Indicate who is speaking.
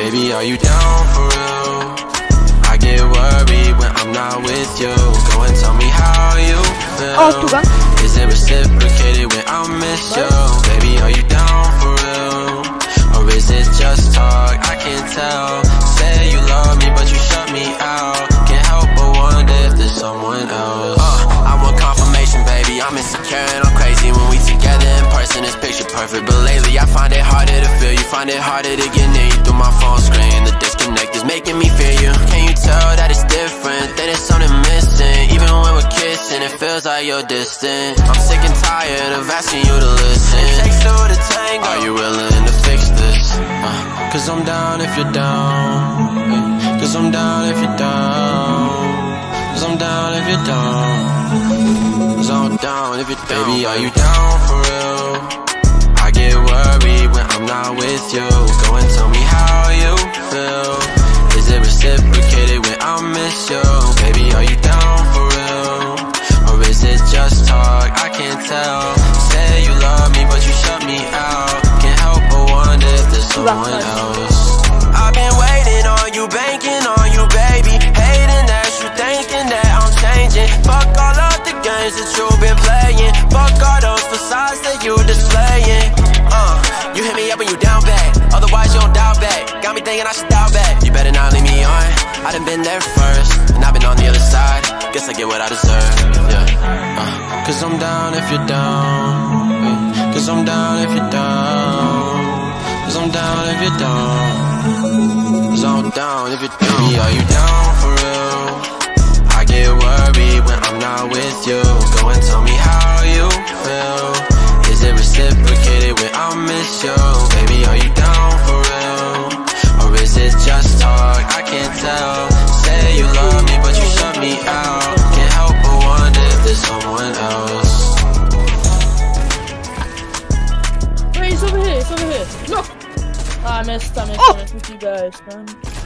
Speaker 1: Baby, are you down for real? I get worried when I'm not with you. Go and tell me how you feel. oh, Is it reciprocated when I miss you? Baby, are you down for real? Or is it just talk? I can't tell. Perfect, but lately I find it harder to feel you. Find it harder to get near you through my phone screen. The disconnect is making me fear you. Can you tell that it's different? That there's something missing. Even when we're kissing, it feels like you're distant. I'm sick and tired of asking you to listen. It takes two to tango. Are you willing to fix this? Uh, Cause I'm down if you're down. Cause I'm down if you're down. Cause I'm down if you're down. Cause I'm down if you're down. Baby, are you down for real? Worried when I'm not with you. Go and tell me how you feel. Is it reciprocated when I miss you? Baby, are you down for real? Or is it just talk? I can't tell. Say you love me, but you shut me out. Can't help but wonder if there's someone else. I've been waiting on you, banking on you, baby. Hating that you thinking that I'm changing. Fuck all of the games that you've been playing. Fuck all those facades that you displaying. Thinking I should doubt back. You better not leave me on. I done been there first, and I've been on the other side. Guess I get what I deserve. Yeah. Uh, Cause I'm down if you're down. Cause I'm down if you're down. Cause I'm down if you're down. Cause I'm down if you're down. Baby, are you down for real? I get worried when I'm not with you. Go and tell me how you feel. Is it reciprocated when I miss you? Baby, are you down I
Speaker 2: missed. I missed. Oh! I missed with you guys, man.